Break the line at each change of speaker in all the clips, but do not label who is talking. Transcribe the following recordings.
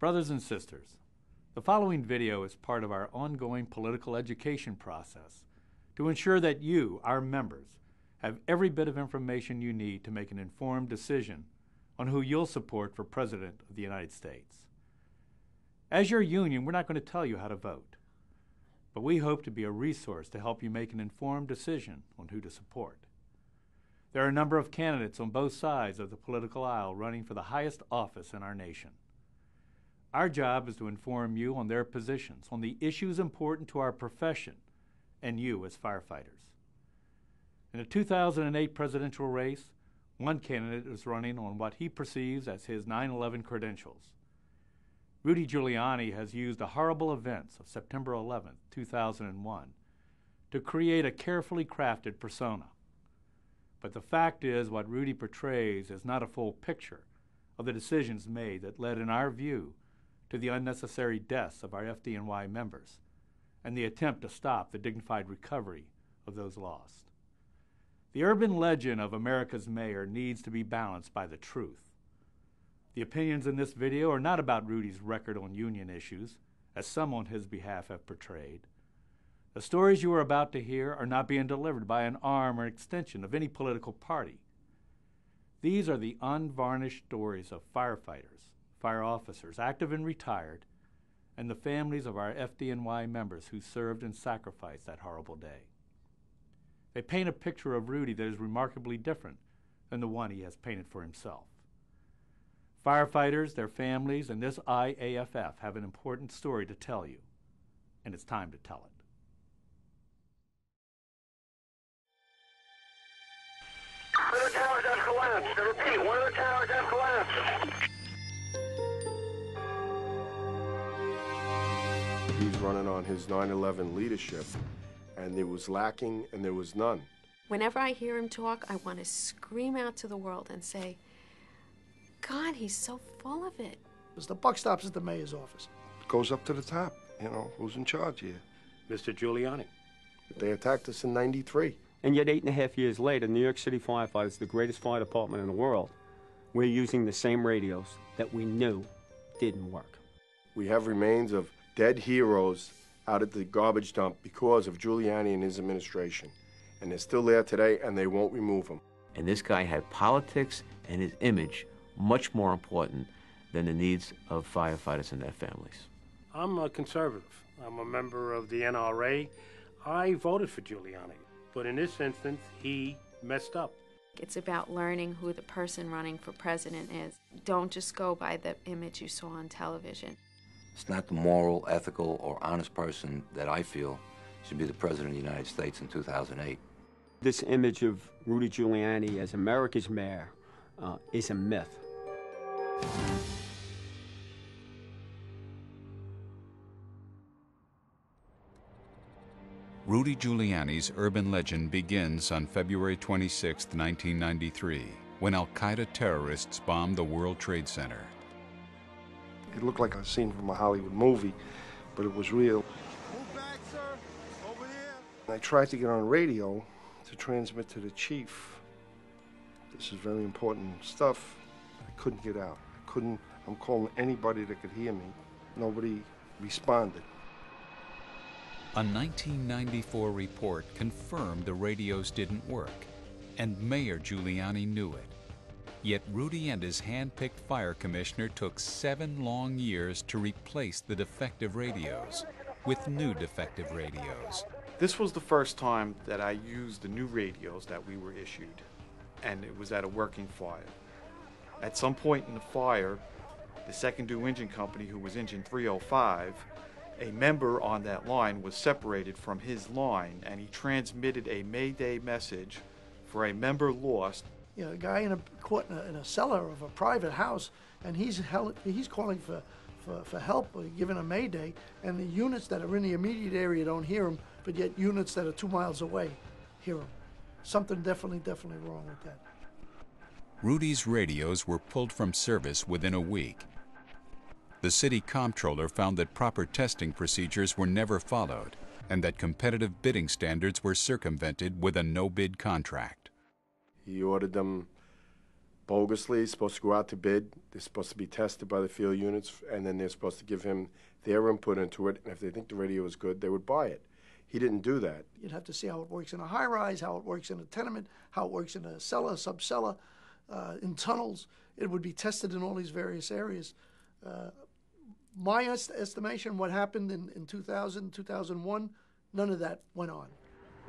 Brothers and sisters, the following video is part of our ongoing political education process to ensure that you, our members, have every bit of information you need to make an informed decision on who you'll support for President of the United States. As your union, we're not going to tell you how to vote, but we hope to be a resource to help you make an informed decision on who to support. There are a number of candidates on both sides of the political aisle running for the highest office in our nation. Our job is to inform you on their positions, on the issues important to our profession and you as firefighters. In the 2008 presidential race, one candidate is running on what he perceives as his 9 11 credentials. Rudy Giuliani has used the horrible events of September 11, 2001, to create a carefully crafted persona. But the fact is, what Rudy portrays is not a full picture of the decisions made that led, in our view, to the unnecessary deaths of our FDNY members and the attempt to stop the dignified recovery of those lost. The urban legend of America's mayor needs to be balanced by the truth. The opinions in this video are not about Rudy's record on union issues, as some on his behalf have portrayed. The stories you are about to hear are not being delivered by an arm or extension of any political party. These are the unvarnished stories of firefighters, fire officers, active and retired, and the families of our FDNY members who served and sacrificed that horrible day. They paint a picture of Rudy that is remarkably different than the one he has painted for himself. Firefighters, their families, and this IAFF have an important story to tell you, and it's time to tell it.
One of the towers has collapsed. I repeat, one of the towers has collapsed.
On his 9 11 leadership, and there was lacking and there was none.
Whenever I hear him talk, I want to scream out to the world and say, God, he's so full of it.
Because the buck stops at the mayor's office.
Goes up to the top. You know, who's in charge here?
Mr. Giuliani.
They attacked us in 93.
And yet, eight and a half years later, New York City firefighters, the greatest fire department in the world, we're using the same radios that we knew didn't work.
We have remains of dead heroes out at the garbage dump because of Giuliani and his administration. And they're still there today, and they won't remove them.
And this guy had politics and his image much more important than the needs of firefighters and their families.
I'm a conservative. I'm a member of the NRA. I voted for Giuliani. But in this instance, he messed up.
It's about learning who the person running for president is. Don't just go by the image you saw on television.
It's not the moral, ethical, or honest person that I feel should be the President of the United States in 2008.
This image of Rudy Giuliani as America's mayor uh, is a myth.
Rudy Giuliani's urban legend begins on February 26, 1993, when Al Qaeda terrorists bombed the World Trade Center.
It looked like a scene from a Hollywood movie, but it was real. I tried to get on radio to transmit to the chief. This is very important stuff. I couldn't get out. I couldn't. I'm calling anybody that could hear me. Nobody responded.
A 1994 report confirmed the radios didn't work, and Mayor Giuliani knew it. Yet Rudy and his hand-picked fire commissioner took seven long years to replace the defective radios with new defective radios.
This was the first time that I used the new radios that we were issued, and it was at a working fire. At some point in the fire, the second due engine company, who was engine 305, a member on that line was separated from his line, and he transmitted a Mayday message for a member lost
You know, a guy in a in a, in a cellar of a private house, and he's he's calling for, for, for help, uh, giving a mayday, and the units that are in the immediate area don't hear him, but yet units that are two miles away hear him. Something definitely, definitely wrong with that.
Rudy's radios were pulled from service within a week. The city comptroller found that proper testing procedures were never followed and that competitive bidding standards were circumvented with a no-bid contract.
He ordered them bogusly. He's supposed to go out to bid. They're supposed to be tested by the field units, and then they're supposed to give him their input into it. And if they think the radio is good, they would buy it. He didn't do that.
You'd have to see how it works in a high rise, how it works in a tenement, how it works in a cellar, subcellar, uh, in tunnels. It would be tested in all these various areas. Uh, my est- estimation, what happened in, in 2000, 2001, none of that went on.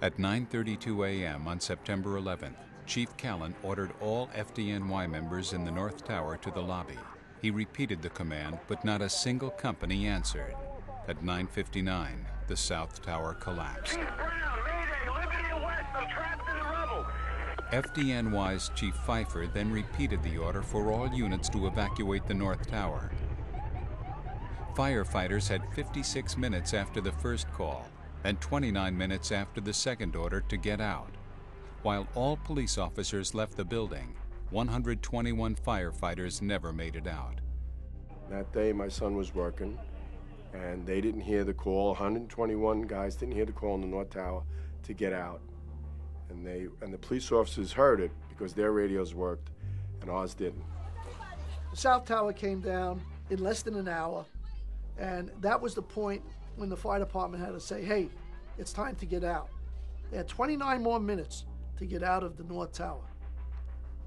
At 9:32 a.m. on September 11th, Chief Callan ordered all FDNY members in the North Tower to the lobby. He repeated the command, but not a single company answered. At 9:59, the South Tower collapsed.
Chief Brown, Mayday, Liberty West, I'm trapped in the rubble.
FDNY's Chief Pfeifer then repeated the order for all units to evacuate the North Tower. Firefighters had 56 minutes after the first call and 29 minutes after the second order to get out. While all police officers left the building, 121 firefighters never made it out.
That day, my son was working, and they didn't hear the call. 121 guys didn't hear the call in the North Tower to get out, and they and the police officers heard it because their radios worked, and ours didn't.
The South Tower came down in less than an hour, and that was the point when the fire department had to say, hey, it's time to get out. They had 29 more minutes to get out of the North Tower.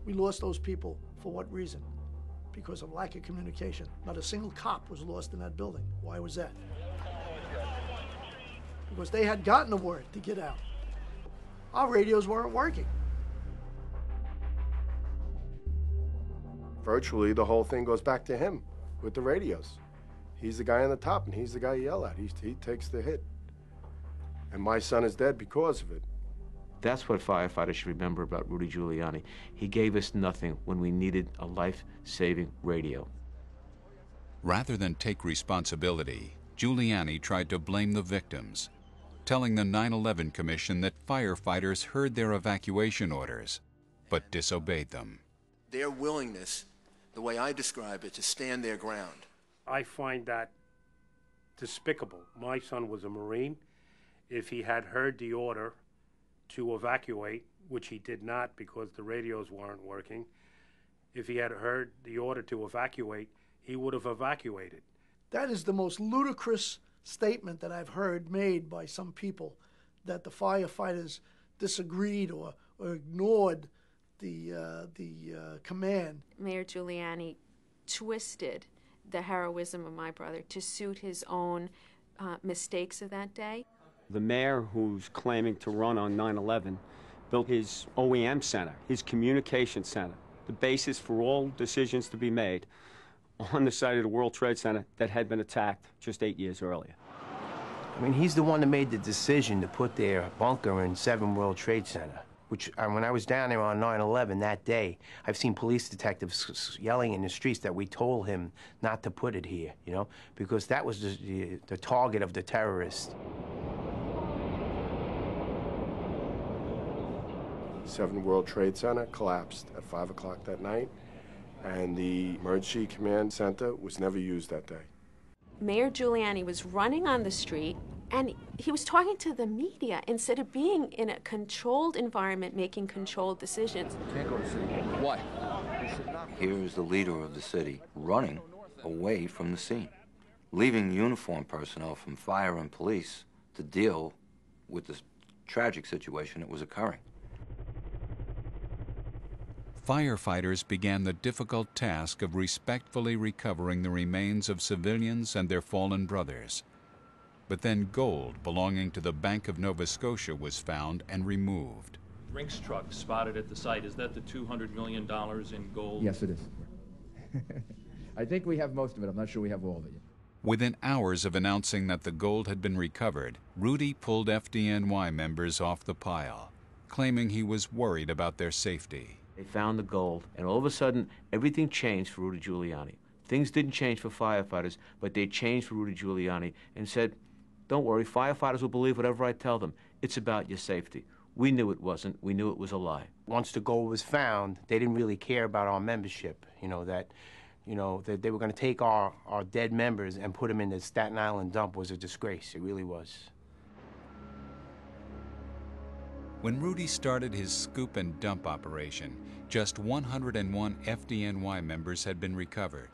We lost those people for what reason? Because of lack of communication. Not a single cop was lost in that building. Why was that? Because they had gotten the word to get out. Our radios weren't working.
Virtually, the whole thing goes back to him with the radios. He's the guy on the top, and he's the guy you yell at. He, he takes the hit. And my son is dead because of it.
That's what firefighters should remember about Rudy Giuliani. He gave us nothing when we needed a life saving radio.
Rather than take responsibility, Giuliani tried to blame the victims, telling the 9 11 Commission that firefighters heard their evacuation orders but disobeyed them.
Their willingness, the way I describe it, to stand their ground.
I find that despicable. My son was a Marine. If he had heard the order to evacuate, which he did not because the radios weren't working, if he had heard the order to evacuate, he would have evacuated.
That is the most ludicrous statement that I've heard made by some people that the firefighters disagreed or, or ignored the, uh, the uh, command.
Mayor Giuliani twisted the heroism of my brother to suit his own uh, mistakes of that day.
The mayor who's claiming to run on 9 11 built his OEM center, his communication center, the basis for all decisions to be made on the site of the World Trade Center that had been attacked just eight years earlier.
I mean, he's the one that made the decision to put their bunker in 7 World Trade Center. Which, uh, when I was down there on 9 11 that day, I've seen police detectives yelling in the streets that we told him not to put it here, you know, because that was the, the target of the terrorists.
Seven World Trade Center collapsed at 5 o'clock that night, and the Emergency Command Center was never used that day.
Mayor Giuliani was running on the street and he was talking to the media instead of being in a controlled environment making controlled decisions.
Can't go to city. Why? Here is the leader of the city running away from the scene, leaving uniformed personnel from fire and police to deal with the tragic situation that was occurring.
Firefighters began the difficult task of respectfully recovering the remains of civilians and their fallen brothers. But then gold belonging to the Bank of Nova Scotia was found and removed.
Brinks truck spotted at the site. Is that the $200 million in gold?
Yes, it is. I think we have most of it. I'm not sure we have all of it yet.
Within hours of announcing that the gold had been recovered, Rudy pulled FDNY members off the pile, claiming he was worried about their safety.
They found the gold, and all of a sudden, everything changed for Rudy Giuliani. Things didn't change for firefighters, but they changed for Rudy Giuliani and said, Don't worry, firefighters will believe whatever I tell them. It's about your safety. We knew it wasn't. We knew it was a lie.
Once the gold was found, they didn't really care about our membership. You know, that, you know, that they were going to take our, our dead members and put them in the Staten Island dump was a disgrace. It really was.
When Rudy started his scoop and dump operation, just 101 FDNY members had been recovered.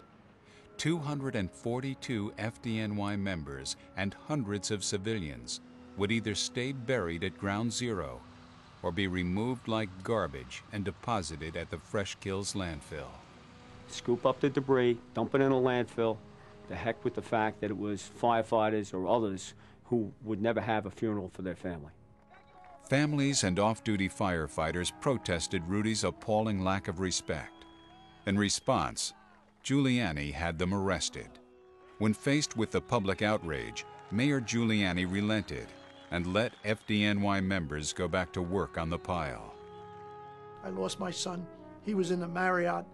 242 FDNY members and hundreds of civilians would either stay buried at Ground Zero or be removed like garbage and deposited at the Fresh Kills landfill.
Scoop up the debris, dump it in a landfill. The heck with the fact that it was firefighters or others who would never have a funeral for their family.
Families and off duty firefighters protested Rudy's appalling lack of respect. In response, Giuliani had them arrested. When faced with the public outrage, Mayor Giuliani relented and let FDNY members go back to work on the pile.
I lost my son. He was in the Marriott.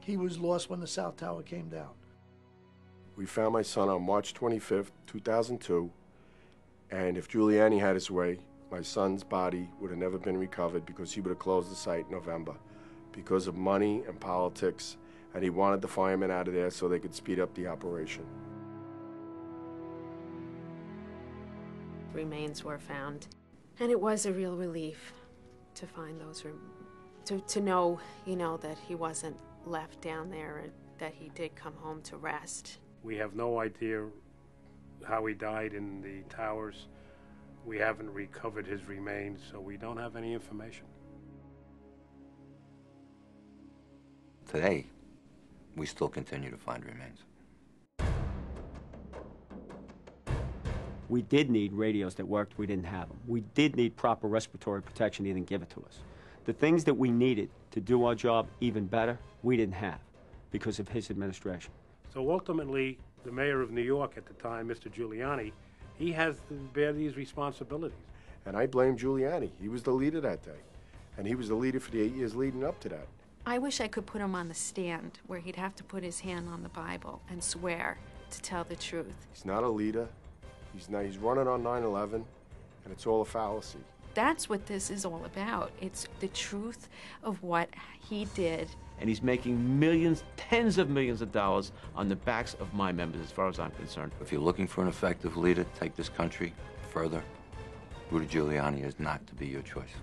He was lost when the South Tower came down.
We found my son on March 25th, 2002, and if Giuliani had his way, my son's body would have never been recovered because he would have closed the site in November because of money and politics, and he wanted the firemen out of there so they could speed up the operation.
Remains were found, and it was a real relief to find those, rem- to, to know, you know, that he wasn't left down there and that he did come home to rest.
We have no idea how he died in the towers. We haven't recovered his remains, so we don't have any information.
Today, we still continue to find remains.
We did need radios that worked, we didn't have them. We did need proper respiratory protection, he didn't give it to us. The things that we needed to do our job even better, we didn't have because of his administration.
So ultimately, the mayor of New York at the time, Mr. Giuliani, he has to bear these responsibilities.
And I blame Giuliani. He was the leader that day, and he was the leader for the eight years leading up to that.
I wish I could put him on the stand where he'd have to put his hand on the Bible and swear to tell the truth.
He's not a leader. He's not, he's running on 9/11, and it's all a fallacy.
That's what this is all about. It's the truth of what he did.
And he's making millions, tens of millions of dollars on the backs of my members, as far as I'm concerned.
If you're looking for an effective leader to take this country further, Rudy Giuliani is not to be your choice.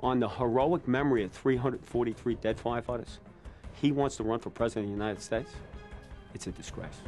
On the heroic memory of 343 dead firefighters, he wants to run for president of the United States. It's a disgrace.